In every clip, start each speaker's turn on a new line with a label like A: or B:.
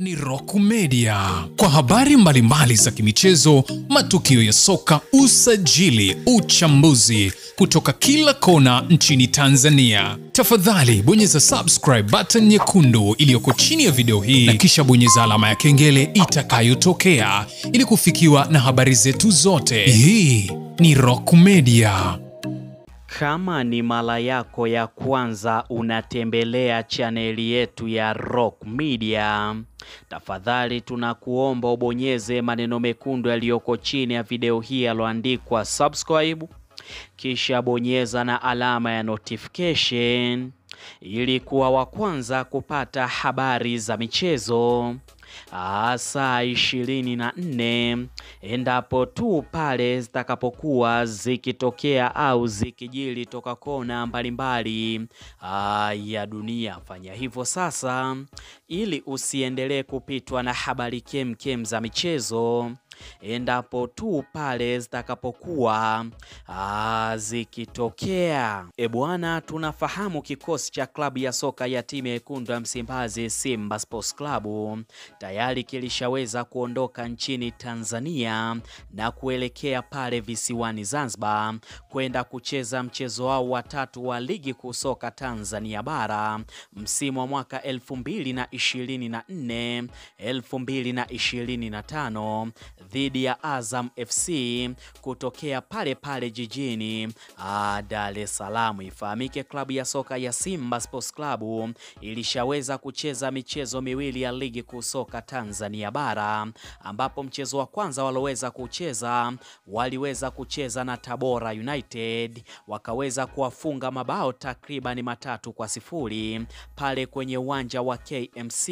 A: ni Rock Media kwa habari mbalimbali za kimichezo, matukio ya soka, usajili, uchambuzi kutoka kila kona nchini Tanzania. Tafadhali bonyeza subscribe button nyekundu iliyoko chini ya video hii na kisha bonyeza alama ya kengele itakayotokea ili kufikiwa na habari zetu zote. Hii ni Rock Media.
B: Kama ni mara yako ya kwanza unatembelea chaneli yetu ya Rock Media, tafadhali tunakuomba ubonyeze maneno mekundu yaliyoko chini ya video hii yaloandikwa subscribe, kisha bonyeza na alama ya notification ili kuwa wa kwanza kupata habari za michezo saa ishirini na nne endapo tu pale zitakapokuwa zikitokea au zikijili toka kona mbalimbali ya dunia. Fanya hivyo sasa ili usiendelee kupitwa na habari kemkem za michezo endapo tu pale zitakapokuwa zikitokea. E bwana, tunafahamu kikosi cha klabu ya soka ya timu ya wekundu ya Msimbazi Simba Sports Club tayari kilishaweza kuondoka nchini Tanzania na kuelekea pale visiwani Zanzibar kwenda kucheza mchezo wao wa tatu wa ligi kuu soka Tanzania bara msimu wa mwaka 2024 2025 dhidi ya Azam FC kutokea pale pale jijini Dar es Salaam. Ifahamike klabu ya soka ya Simba Sports Club ilishaweza kucheza michezo miwili ya ligi kuu soka Tanzania bara, ambapo mchezo wa kwanza waloweza kucheza waliweza kucheza na Tabora United wakaweza kuwafunga mabao takriban matatu kwa sifuri pale kwenye uwanja wa KMC,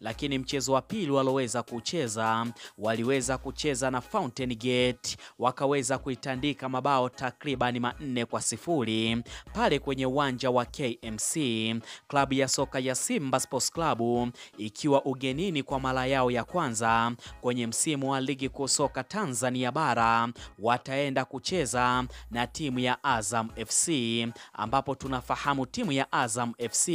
B: lakini mchezo wa pili waloweza kucheza waliweza kucheza na Fountain Gate wakaweza kuitandika mabao takribani manne kwa sifuri pale kwenye uwanja wa KMC. Klabu ya soka ya Simba Sports Club ikiwa ugenini kwa mara yao ya kwanza kwenye msimu wa ligi kuu soka Tanzania bara wataenda kucheza na timu ya Azam FC, ambapo tunafahamu timu ya Azam FC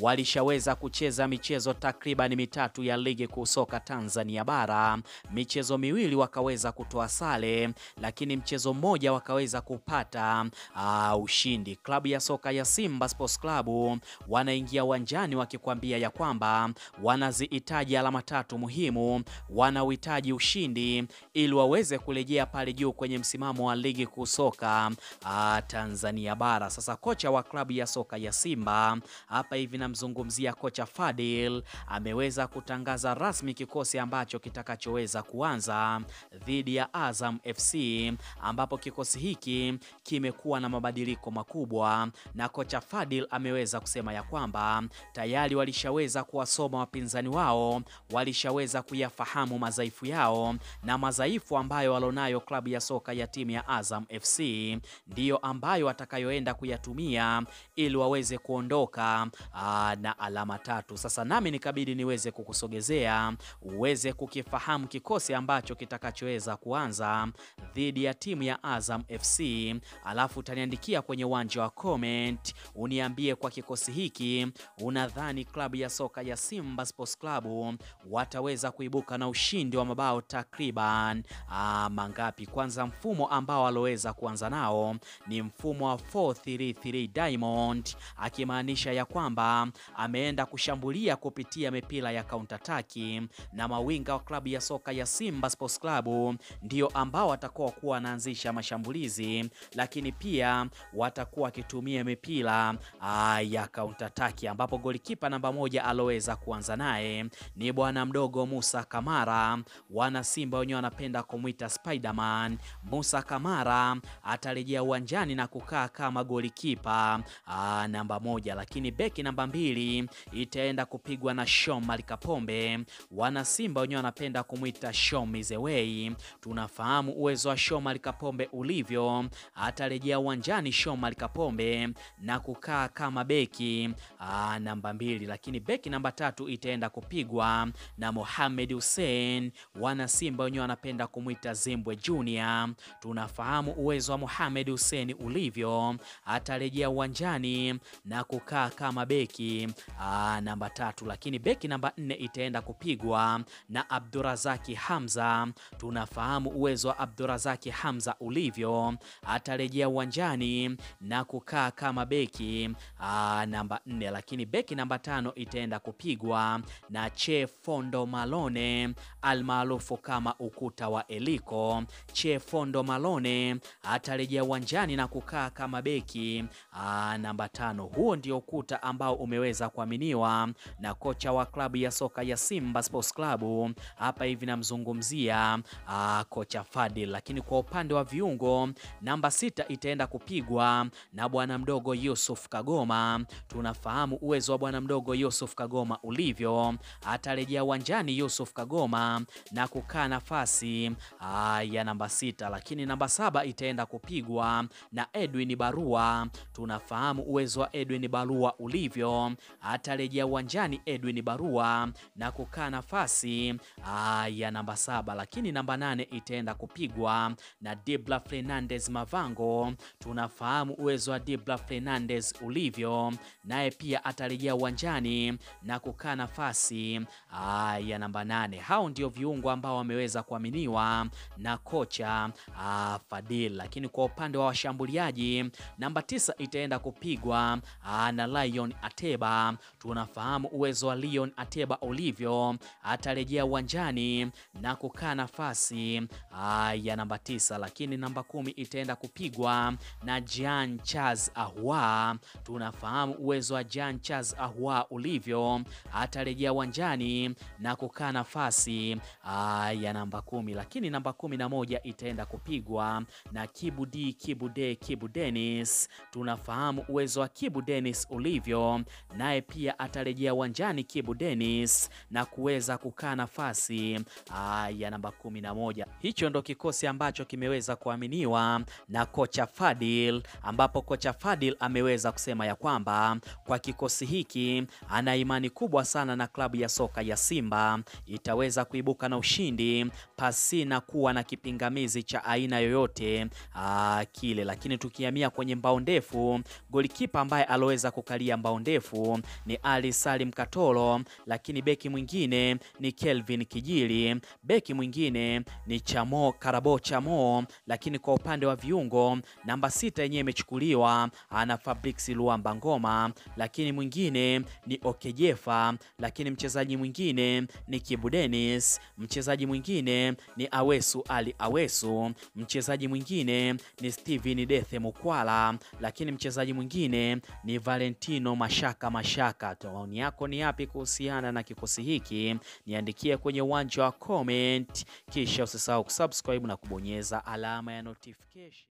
B: walishaweza kucheza michezo takribani mitatu ya ligi kuu soka Tanzania bara michezo miwili wakaweza kutoa sare, lakini mchezo mmoja wakaweza kupata uh, ushindi. Klabu ya soka ya Simba Sports Club wanaingia uwanjani wakikwambia ya kwamba wanazihitaji alama tatu muhimu, wanauhitaji ushindi ili waweze kurejea pale juu kwenye msimamo wa ligi kuu soka uh, Tanzania bara. Sasa kocha wa klabu ya soka ya Simba hapa hivi namzungumzia kocha Fadil ameweza kutangaza rasmi kikosi ambacho kitakachoweza kuanza dhidi ya Azam FC ambapo kikosi hiki kimekuwa na mabadiliko makubwa, na kocha Fadil ameweza kusema ya kwamba tayari walishaweza kuwasoma wapinzani wao, walishaweza kuyafahamu madhaifu yao, na madhaifu ambayo walonayo klabu ya soka ya timu ya Azam FC ndiyo ambayo watakayoenda kuyatumia ili waweze kuondoka aa, na alama tatu. Sasa nami nikabidi niweze kukusogezea uweze kukifahamu kikosi ambacho kitakachoweza kuanza dhidi ya timu ya Azam FC, alafu utaniandikia kwenye uwanja wa comment uniambie kwa kikosi hiki unadhani klabu ya soka ya Simba Sports Club wataweza kuibuka na ushindi wa mabao takriban mangapi? Kwanza, mfumo ambao aloweza kuanza nao ni mfumo wa 433 Diamond, akimaanisha ya kwamba ameenda kushambulia kupitia mipira ya counter attack, na mawinga wa klabu ya soka ya Simba Sports Club ndio ambao watakuwa kuwa wanaanzisha mashambulizi, lakini pia watakuwa wakitumia mipira ya counter attack, ambapo golikipa namba moja aloweza kuanza naye ni bwana mdogo Musa Kamara. Wana Simba wenyewe wanapenda kumwita Spiderman. Musa Kamara atarejea uwanjani na kukaa kama golikipa namba moja, lakini beki namba mbili itaenda kupigwa na Shomari Kapombe. Wana Simba wenyewe wanapenda kumwita Shom way. Tunafahamu uwezo wa Shomari Kapombe ulivyo, atarejea uwanjani Shomari Kapombe na kukaa kama beki aa, namba mbili, lakini beki namba tatu itaenda kupigwa na Mohamed Hussein, wana Simba wenyewe wanapenda kumwita Zimbwe Junior. Tunafahamu uwezo wa Mohamed Hussein ulivyo, atarejea uwanjani na kukaa kama beki aa, namba tatu, lakini beki namba nne itaenda kupigwa na Abdurazaki Hamza. Tunafahamu uwezo wa Abdurazaki Hamza ulivyo, atarejea uwanjani na kukaa kama beki aa, namba nne, lakini beki namba tano itaenda kupigwa na Che Fondo Malone almaarufu kama ukuta wa Eliko. Che Fondo Malone atarejea uwanjani na kukaa kama beki aa, namba tano. Huo ndio ukuta ambao umeweza kuaminiwa na kocha wa klabu ya soka ya Simba Sports Club. Hapa hivi namzungumzia aa, kocha Fadil, lakini kwa upande wa viungo namba sita itaenda kupigwa na bwana mdogo Yusuf Kagoma. Tunafahamu uwezo wa bwana mdogo Yusuf Kagoma ulivyo, atarejea uwanjani Yusuf Kagoma na kukaa nafasi uh, ya namba sita, lakini namba saba itaenda kupigwa na Edwin Barua. Tunafahamu uwezo wa Edwin Barua ulivyo, atarejea uwanjani Edwin Barua na kukaa nafasi uh, ya namba saba, lakini namba nane itaenda kupigwa na Debla Fernandez Mavango. Tunafahamu uwezo wa Debla Fernandez ulivyo, naye pia atarejea uwanjani na kukaa nafasi ya namba nane. Hao ndio viungo ambao wameweza kuaminiwa na kocha aa, Fadil, lakini kwa upande wa washambuliaji namba tisa itaenda kupigwa aa, na Lion Ateba. Tunafahamu uwezo wa Lion Ateba ulivyo, atarejea uwanjani na kukaa nafasi ya namba tisa, lakini namba kumi itaenda kupigwa na Jean Charles Ahoua. Tunafahamu uwezo wa Jean Charles Ahoua ulivyo, atarejea uwanjani na kukaa nafasi ya namba kumi, lakini namba kumi na moja itaenda kupigwa na Kibudi Kibude Kibu De Kibu Dennis. Tunafahamu uwezo wa Kibu Dennis ulivyo, naye pia atarejea uwanjani Kibu Dennis na kuweza kukaa nafasi aa, ya namba kumi na moja. Hicho ndo kikosi ambacho kimeweza kuaminiwa na kocha Fadil, ambapo kocha Fadil ameweza kusema ya kwamba kwa kikosi hiki ana imani kubwa sana na klabu ya soka ya Simba itaweza kuibuka na ushindi pasina kuwa na kipingamizi cha aina yoyote aa, kile. Lakini tukihamia kwenye mbao ndefu, golikipa ambaye aloweza kukalia mbao ndefu ni Ali Salim Katoro, lakini beki mwingine ni Kelvin Kijili, beki mwingine ni Chamo Karabo Chamo, lakini kwa upande wa viungo namba sita yenyewe imechukuliwa na Fabrice Luamba Ngoma, lakini mwingine ni Okejefa, lakini mchezaji mwingine ni Kibu Dennis, mchezaji mwingine ni Awesu Ali Awesu, mchezaji mwingine ni Steven Dethe Mukwala, lakini mchezaji mwingine ni Valentino Mashaka Mashaka. Maoni yako ni yapi kuhusiana na kikosi hiki? Niandikie kwenye uwanja wa comment, kisha usisahau kusubscribe na kubonyeza alama ya notification.